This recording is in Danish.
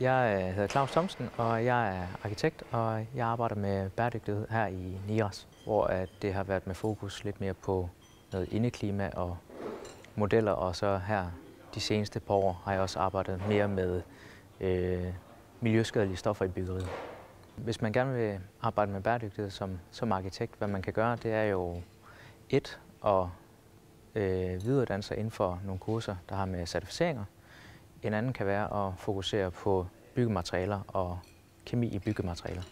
Jeg øh, hedder Claus Thomsen, og jeg er arkitekt, og jeg arbejder med bæredygtighed her i NIRAS, hvor at det har været med fokus lidt mere på noget indeklima og modeller, og så her de seneste par år har jeg også arbejdet mere med øh, miljøskadelige stoffer i byggeriet. Hvis man gerne vil arbejde med bæredygtighed som, som arkitekt, hvad man kan gøre, det er jo et at øh, videreuddanne sig inden for nogle kurser, der har med certificeringer. En anden kan være at fokusere på byggematerialer og kemi i byggematerialer.